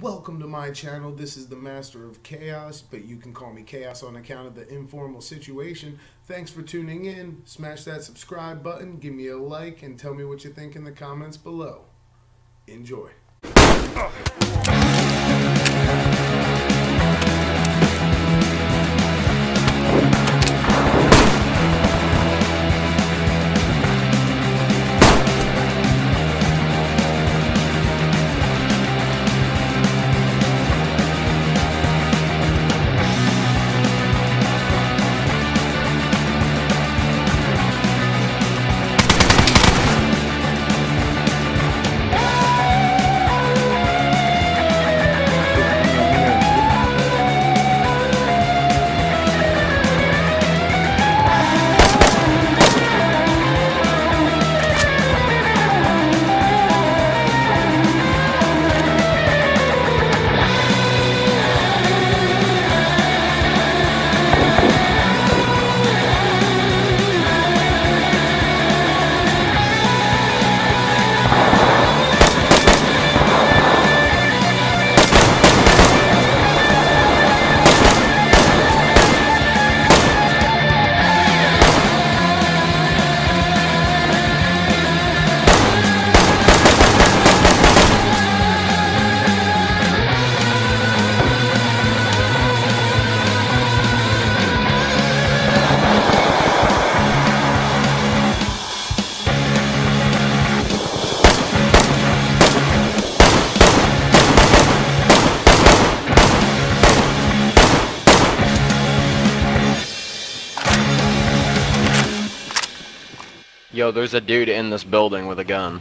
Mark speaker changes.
Speaker 1: Welcome to my channel. This is the Master of Chaos, but you can call me Chaos on account of the informal situation. Thanks for tuning in. Smash that subscribe button, give me a like, and tell me what you think in the comments below. Enjoy.
Speaker 2: Yo, there's a dude in this building with a gun.